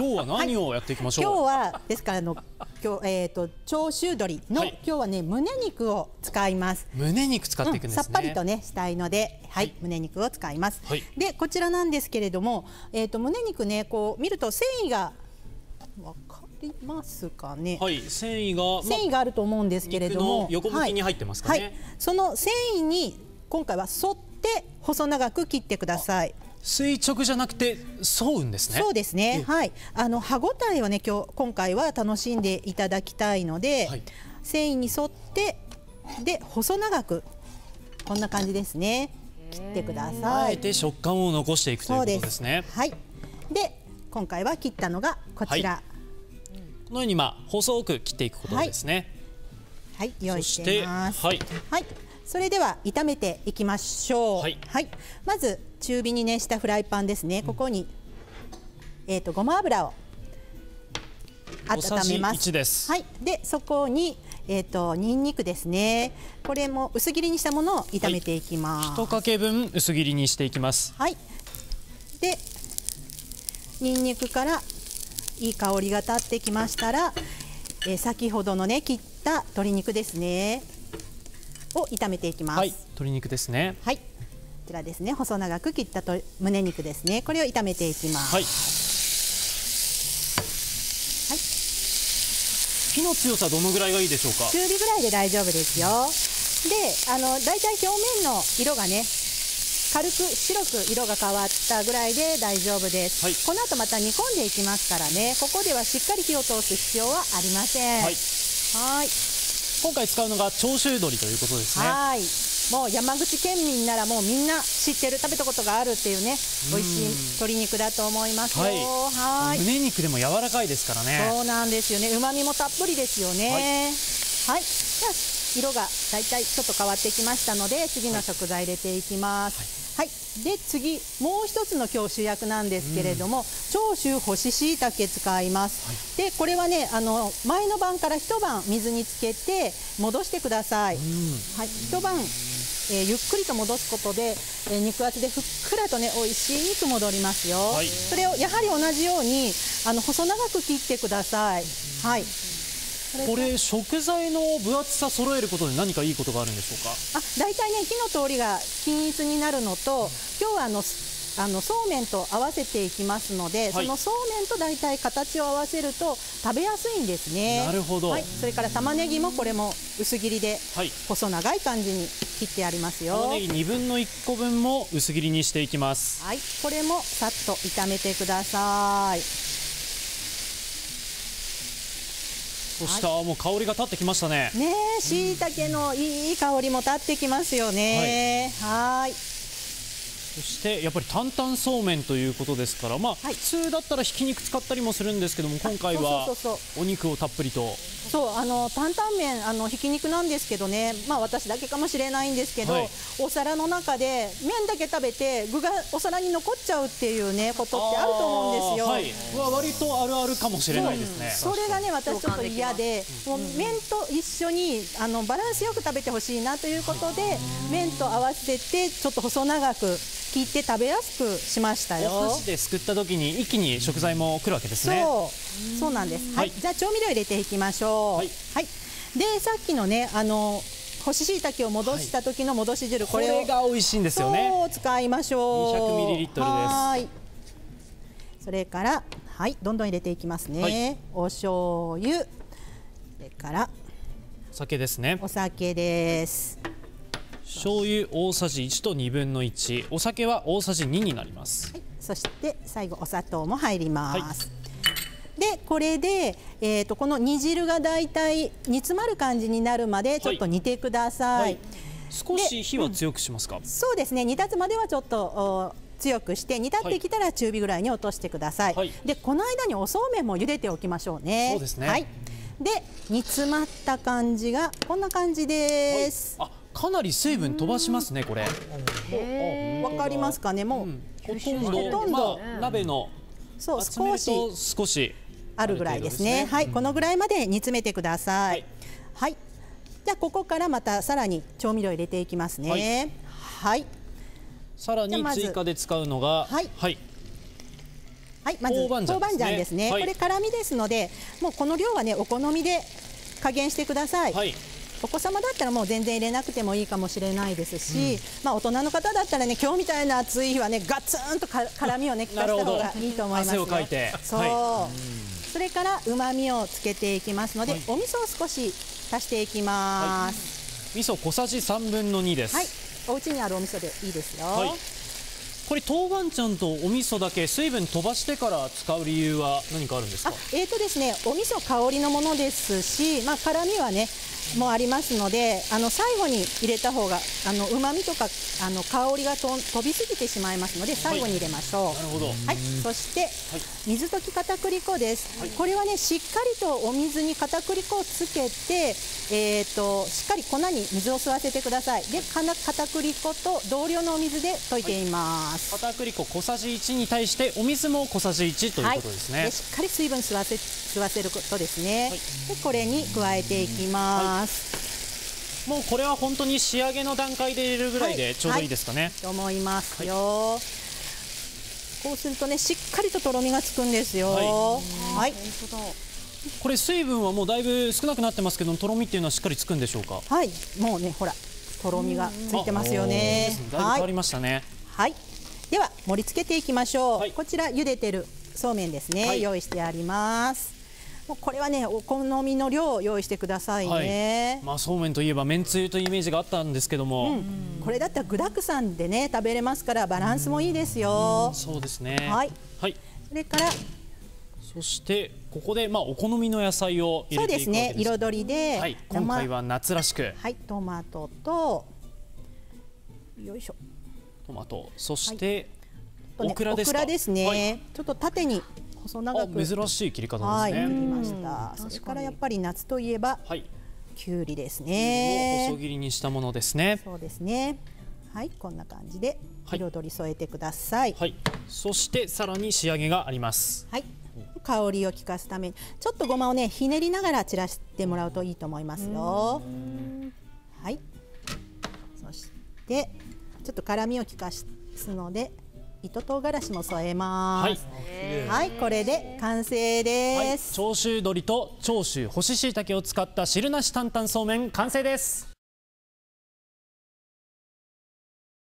今日は何をやっていきましょう？今日はですからあの今日えっ、と長州鶏の、はい今日はね胸肉を使います。胸肉使っていくんですね。さっぱりとねしたいので、はい、胸肉を使います。はいでこちらなんですけれども、えっ、と胸肉ねこう見ると繊維がわかりますかね？はい、繊維が、繊維があると思うんですけれども、横向きに入ってますかねはいはいその繊維に今回は沿って細長く切ってください。垂直じゃなくて沿うんですね。そうですね。えはい。あの歯ごたえをね今日今回は楽しんでいただきたいので、はい繊維に沿ってで細長くこんな感じですね。切ってくだあさい。えて食感を残していくということですね。はい。で今回は切ったのがこちら。このようにまあ細く切っていくことですね。はい、用意しててます。はいはい。それでは炒めていきましょう。はいまず中火に熱したフライパンですね。ここに、えっ、とごま油を温めます。1ですはい。でそこにえっ、とニンニクですね。これも薄切りにしたものを炒めていきます。一かけ分薄切りにしていきます。はい。で、ニンニクからいい香りが立ってきましたら、えー先ほどのね切った鶏肉ですね。を炒めていきます。は、はいい。鶏肉ですね。こちらですね、細長く切ったと胸肉ですね。これを炒めていきます。はい。火の強さどのぐらいがいいでしょうか？中火ぐらいで大丈夫ですよ。で、あのだいたい表面の色がね。軽く白く色が変わったぐらいで大丈夫です、はいこの後また煮込んでいきますからねここではしっかり火を通す必要はありませんはい。はい今回使うのが長州鶏ということですね。はいもう山口県民ならもうみんな知ってる食べたことがあるっていうね美味しい鶏肉だと思いますよ。はい。はい。胸肉でも柔らかいですからね。そうなんですよね。旨味もたっぷりですよね。はい、じゃあ色がだいたいちょっと変わってきましたので次の食材入れていきます。はい、で次もう一つの今日主役なんですけれども、長州干し椎茸使います、でこれはねあの前の晩から一晩水につけて戻してください、はい、一晩、えーゆっくりと戻すことで、えー肉厚でふっくらとね美味しく戻りますよ、はい。それをやはり同じようにあの細長く切ってください。はい。これ食材の分厚さ揃えることで何かいいことがあるんでしょうか？あ大体ね火の通りが均一になるのと今日はあのあのそうめんと合わせていきますので、はい。そのそうめんと大体形を合わせると食べやすいんですね。なるほど。はい、それから玉ねぎもこれも薄切りではい。細長い感じに切ってありますよ。玉ねぎ2分の1個分も薄切りにしていきます。はい、これもさっと炒めてください。そして、あもう香りが立ってきましたね。ねえ、椎茸のいい香りも立ってきますよね。はーいそしてやっぱり担々そうめんということですから、まあ、はい。普通だったらひき肉使ったりもするんですけども今回はお肉をたっぷりと。そうあの担々麺あのひき肉なんですけどね。まあ私だけかもしれないんですけど、はい。お皿の中で麺だけ食べて具がお皿に残っちゃうっていうねことってあると思うんですよ。はい、は割とあるあるかもしれないですね。それがね私ちょっと嫌でもう麺と一緒にあのバランスよく食べてほしいなということで麺と合わせてちょっと細長く切って食べやすくしましたよ。お箸ですくった時に一気に食材も来るわけですね。そう、そうなんです。はい、はいじゃあ調味料入れていきましょう。はいで、さっきのね、あの干し椎茸を戻した時の戻し汁、ここれが美味しいんですよね。そう使いましょう。200ミリリットルですはい。それから、はい、どんどん入れていきますね。はいお醤油、それからお酒ですね。お酒です。醤油大さじ1と2分の1、お酒は大さじ2になります。はい、そして最後お砂糖も入ります。でこれで、えー、とこの煮汁がだいたい煮詰まる感じになるまでちょっと煮てください。はい少し火は強くしますか？そうですね煮立つまではちょっとお強くして煮立ってきたら中火ぐらいに落としてください。はいでこの間におそうめんも茹でておきましょうね。そうですねはい。で煮詰まった感じがこんな感じです。あ、かなり水分飛ばしますねこれ。わ、かりますかね？もう、ほとんどほとんどまあ、鍋のそう少し少しあるぐらいですね。ある程度はい、このぐらいまで煮詰めてください。ははいい。じゃあここからまたさらに調味料入れていきますね。はい。さらに追加で使うのがはいはい、はい、まず豆板醤ですね。はいこれ辛みですので、もうこの量はねお好みで加減してください。はいお子様だったらもう全然入れなくてもいいかもしれないですし、まあ大人の方だったらね今日みたいな暑い日はねガツンとか辛みをね効かせた方がいいと思いますよ。汗をかいて。そう。はそれから旨味をつけていきますので、はい。お味噌を少し足していきます。味噌小さじ3分の2です、はい、お家にあるお味噌でいいですよ。はい。これ豆板醤とお味噌だけ水分飛ばしてから使う理由は何かあるんですあか、えーとですね、お味噌香りのものですし、まあ辛みはね、もありますので、あの最後に入れた方が、あの旨味とかあの香りがと飛びすぎてしまいますので、最後に入れましょう。なるほど。はい、そして、水溶き片栗粉です、これはねしっかりとお水に片栗粉をつけて、えー、としっかり粉に水を吸わせてください。で片栗粉と同量のお水で溶いています、片栗粉小さじ1に対してお水も小さじ1ということですね、はい、でしっかり水分吸わせ吸わせることですね、でこれに加えていきます、もうこれは本当に仕上げの段階で入れるぐらいはい。でちょうどいいですかね、と思いますよ、こうするとねしっかりととろみがつくんですよ。ははい、これ水分はもうだいぶ少なくなってますけどとろみっていうのはしっかりつくんでしょうか？はい、もうねほらとろみがついてますよね。だいぶはい。変わりましたね、はい、では盛り付けていきましょう、はい。こちら茹でてるそうめんですね、はい。用意してありますもうこれはねお好みの量を用意してくださいね、まあそうめんといえばめんつゆというイメージがあったんですけども、これだったら具だくさんでね食べれますからバランスもいいですよ、そうですね。はい。はい。それからそしてここでまあお好みの野菜を入そうれていくわけです。ね。彩りで、はい、生今回は夏らしく。はい。トマトとよいしょ。トマト。そして、とねオクラですか？オクラですね、はい。ちょっと縦に細長あく珍しい切り方はい切りですねましたそれからやっぱり夏といえばはい、きゅうりですね。細切りにしたものですね。そうですね。はいこんな感じではい。彩り添えてください。はい。そしてさらに仕上げがあります。はい、香りを効かすためにちょっとごまをねひねりながら散らしてもらうといいと思いますよ。はい。そしてちょっと辛みを効かすので糸唐辛子も添えます。はい、これで完成はいです、長州鶏と長州干し椎茸を使った汁なし担々そうめん完成です